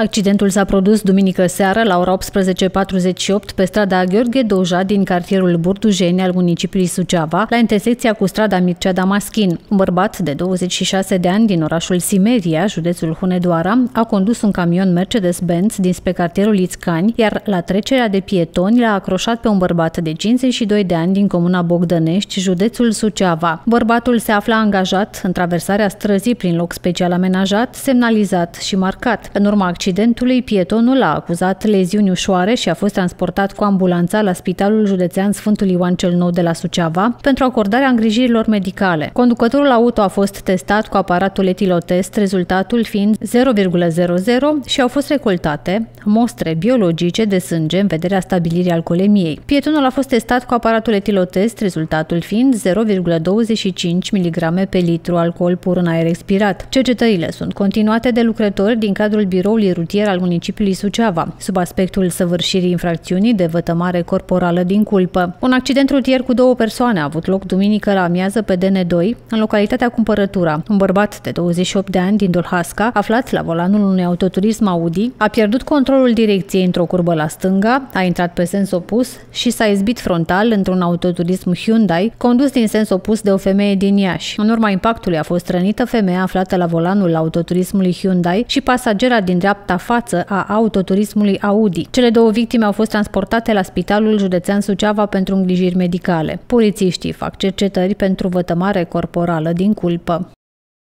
Accidentul s-a produs duminică seară la ora 18.48 pe strada Gheorghe Doja din cartierul Burdujeni al municipiului Suceava, la intersecția cu strada Mircea Damaschin. Un bărbat de 26 de ani din orașul Simeria, județul Hunedoara, a condus un camion Mercedes-Benz dinspre cartierul Ițcani, iar la trecerea de pietoni l-a acroșat pe un bărbat de 52 de ani din comuna Bogdănești, județul Suceava. Bărbatul se afla angajat în traversarea străzii prin loc special amenajat, semnalizat și marcat. În urma accidentului, accidentului, pietonul a acuzat leziuni ușoare și a fost transportat cu ambulanța la Spitalul Județean Sfântul Ioan cel Nou de la Suceava pentru acordarea îngrijirilor medicale. Conducătorul auto a fost testat cu aparatul etilotest, rezultatul fiind 0,00 și au fost recoltate mostre biologice de sânge în vederea stabilirii alcoolemiei. Pietonul a fost testat cu aparatul etilotest, rezultatul fiind 0,25 mg pe litru alcool pur în aer expirat. Cercetările sunt continuate de lucrători din cadrul biroului rutier al municipiului Suceava, sub aspectul săvârșirii infracțiunii de vătămare corporală din culpă. Un accident rutier cu două persoane a avut loc duminică la amiază pe DN2, în localitatea Cumpărătura. Un bărbat de 28 de ani din Dolhasca, aflat la volanul unui autoturism Audi, a pierdut controlul direcției într-o curbă la stânga, a intrat pe sens opus și s-a izbit frontal într-un autoturism Hyundai, condus din sens opus de o femeie din Iași. În urma impactului a fost rănită femeia aflată la volanul autoturismului Hyundai și pasagera din dreapta dreapta față a autoturismului Audi. Cele două victime au fost transportate la Spitalul Județean Suceava pentru îngrijiri medicale. Polițiștii fac cercetări pentru vătămare corporală din culpă.